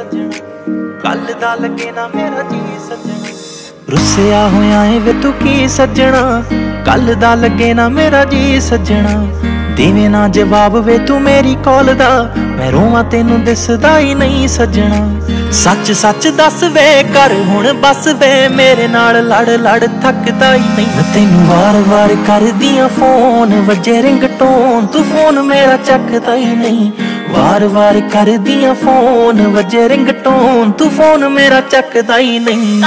ਸੱਜਣਾ। ਕੱਲ ਦਾ ਲੱਗੇ ਨਾ ਮੇਰਾ ਜੀ ਸੱਜਣਾ। ਰੁੱਸਿਆ ਹੋਇਆ ਏ ਵੇ ਤੂੰ ਕੀ ਸੱਜਣਾ? ਕੱਲ ਦਾ ਲੱਗੇ ਨਾ ਮੇਰਾ ਜੀ ਸੱਜਣਾ। ਦੇਵੇਂ ਨਾ ਜਵਾਬ ਵੇ ਤੂੰ ਮੇਰੀ ਕਾਲ ਦਾ। ਮੈਂ ਰੋਵਾਂ ਤੈਨੂੰ ਦਿਸਦਾ ਹੀ ਨਹੀਂ ਸੱਜਣਾ। ਸੱਚ ਸੱਚ ਦੱਸ ਵੇ ਕਰ, ਹੁਣ ਬਸ ਵੇ ਮੇਰੇ ਨਾਲ ਲੜ ਲੜ ਥੱਕਦਾ ਹੀ ਨਹੀਂ। ਮੈਂ ਤੈਨੂੰ ਵਾਰ-ਵਾਰ ਕਰਦੀਆਂ ਫੋਨ, ਵੱਜੇ ਰਿੰਗਟੋਨ। ਤੂੰ ਫੋਨ ਮੇਰਾ ਚੱਕਦਾ ਹੀ ਨਹੀਂ। ਵਾਰ-ਵਾਰ ਕਰਦੀਆਂ ਫੋਨ ਵੱਜੇ ਰਿੰਗਟੋਨ ਤੂੰ ਫੋਨ ਮੇਰਾ ਚੱਕਦਾ ਹੀ ਨਹੀਂ।